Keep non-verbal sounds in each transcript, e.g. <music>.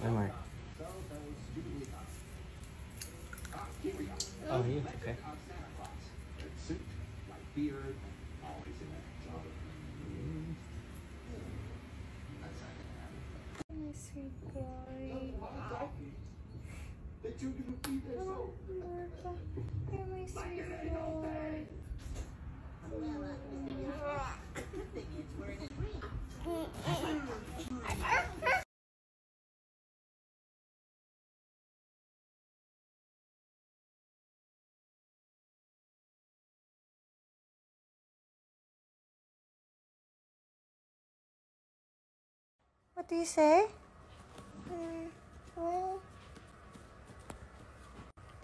Where am I? Oh, you? Oh, okay. My sweet boy. Oh, Bertha, you're my sweet boy. What do you say? Well,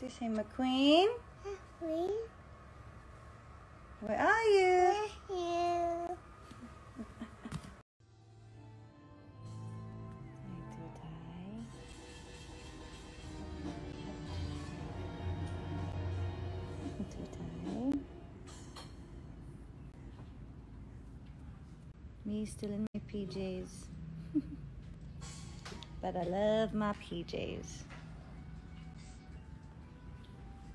Do you say McQueen? we Where are you? you. Me still in my PJs. But I love my PJs.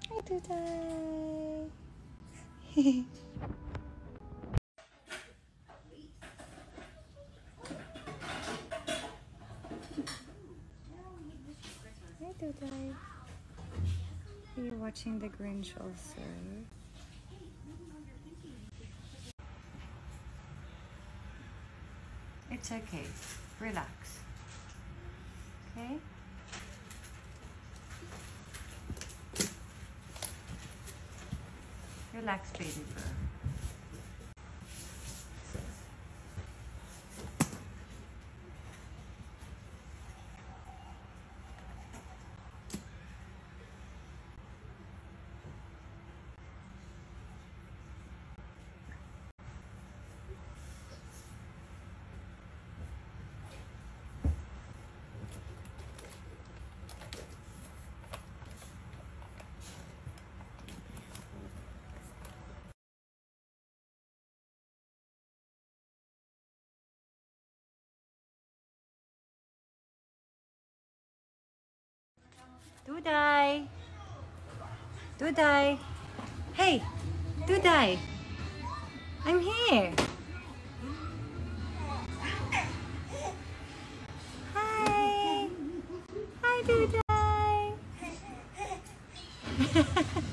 Hi, Tutai. <laughs> Hi, Tutai. Are you watching The Grinch also? It's okay. Relax. Okay? Relax, baby girl. Dudai. Dudai. Hey, Dudai. I'm here. Hi. Hi, Dudai. <laughs>